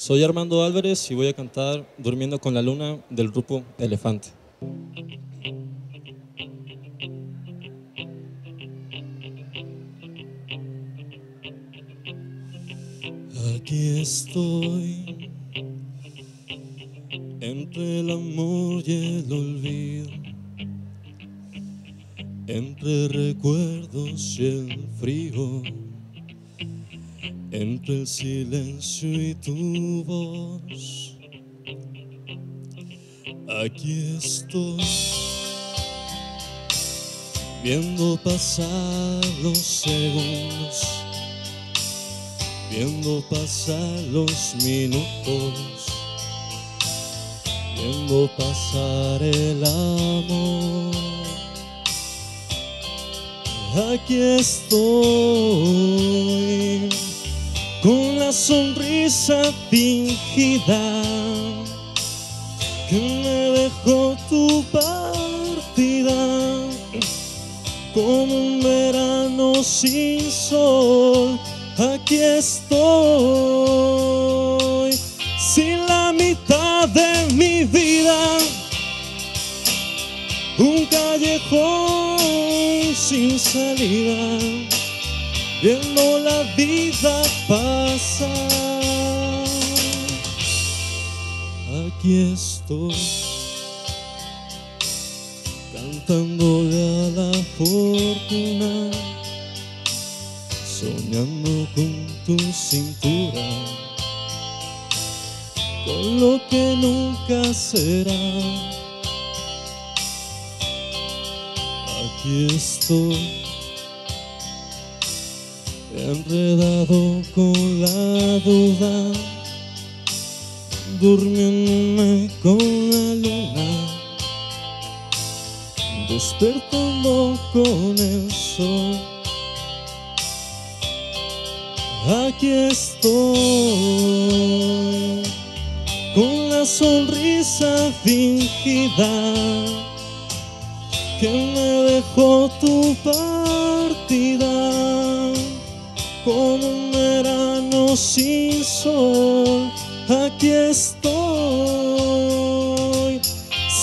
Soy Armando Álvarez y voy a cantar Durmiendo con la Luna del grupo Elefante. Aquí estoy, entre el amor y el olvido, entre recuerdos y el frío, entre el silencio y tu voz. Aquí estoy, viendo pasar los segundos viendo pasar los minutos, viendo pasar el amor. Aquí estoy con la sonrisa fingida que me dejó tu partida como un verano sin sol. Aquí estoy, sin la mitad de mi vida, un callejón sin salida, viendo la vida pasar. Aquí estoy, cantándole a la fortuna soñando con tu cintura, con lo que nunca será. Aquí estoy, enredado con la duda, durmiéndome con la luna, despertando con el sol. Aquí estoy con la sonrisa fingida que me dejó tu partida como un verano sin sol. Aquí estoy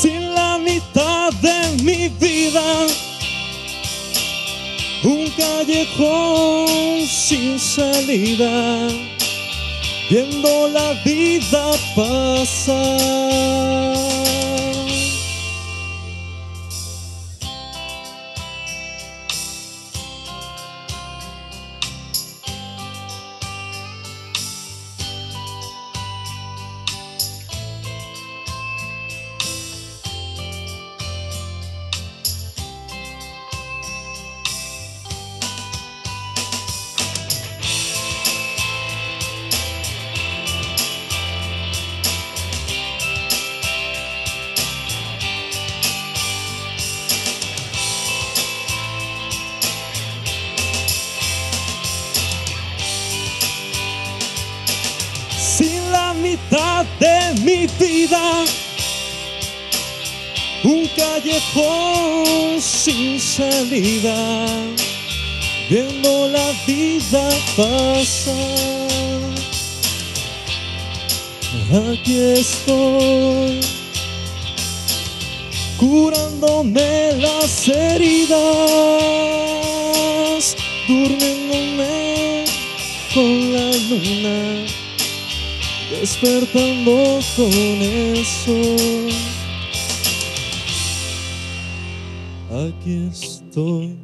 sin la mitad de mi vida un callejón sin salida, viendo la vida pasar. De mi vida. Un callejón sin salida, viendo la vida pasar. Aquí estoy, curándome las heridas, durmiéndome con la luna despertando con el sol. Aquí estoy